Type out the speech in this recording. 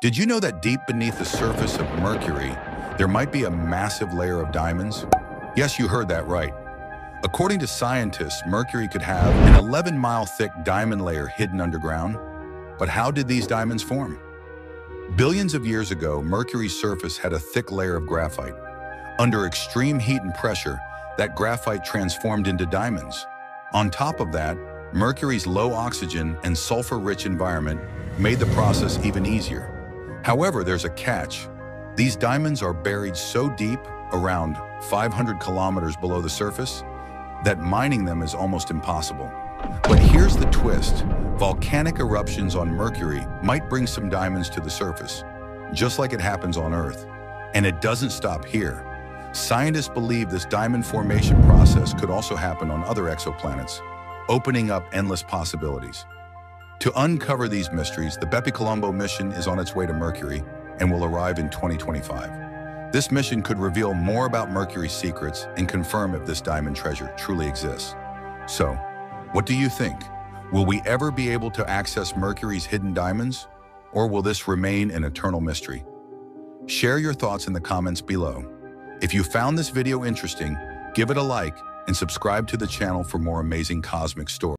Did you know that deep beneath the surface of Mercury, there might be a massive layer of diamonds? Yes, you heard that right. According to scientists, Mercury could have an 11-mile thick diamond layer hidden underground. But how did these diamonds form? Billions of years ago, Mercury's surface had a thick layer of graphite. Under extreme heat and pressure, that graphite transformed into diamonds. On top of that, Mercury's low oxygen and sulfur-rich environment made the process even easier. However, there's a catch. These diamonds are buried so deep, around 500 kilometers below the surface, that mining them is almost impossible. But here's the twist. Volcanic eruptions on Mercury might bring some diamonds to the surface, just like it happens on Earth. And it doesn't stop here. Scientists believe this diamond formation process could also happen on other exoplanets, opening up endless possibilities. To uncover these mysteries, the BepiColombo mission is on its way to Mercury and will arrive in 2025. This mission could reveal more about Mercury's secrets and confirm if this diamond treasure truly exists. So, what do you think? Will we ever be able to access Mercury's hidden diamonds? Or will this remain an eternal mystery? Share your thoughts in the comments below. If you found this video interesting, give it a like and subscribe to the channel for more amazing cosmic stories.